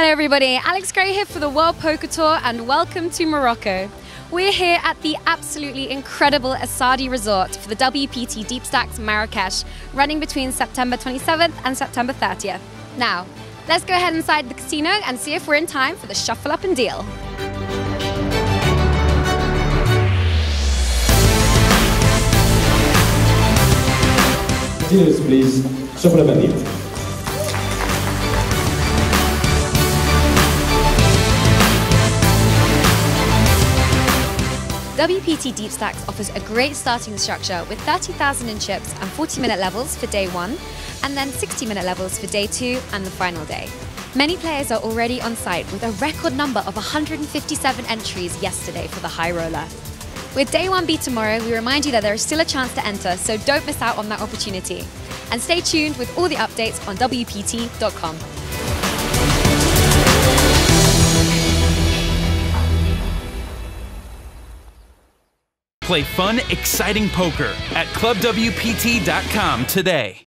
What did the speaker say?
Hello, everybody. Alex Gray here for the World Poker Tour, and welcome to Morocco. We're here at the absolutely incredible Es Saadi Resort for the WPT Deep Stacks Marrakech, running between September 27th and September 30th. Now, let's go ahead inside the casino and see if we're in time for the shuffle up and deal. Dealers, please. Shuffle up and deal. WPT Deep Stacks offers a great starting structure with 30,000 in chips and 40 minute levels for day one, and then 60 minute levels for day two and the final day. Many players are already on site with a record number of 157 entries yesterday for the high roller. With day one beat tomorrow, we remind you that there is still a chance to enter, so don't miss out on that opportunity. And stay tuned with all the updates on WPT.com. Play fun, exciting poker at ClubWPT.com today.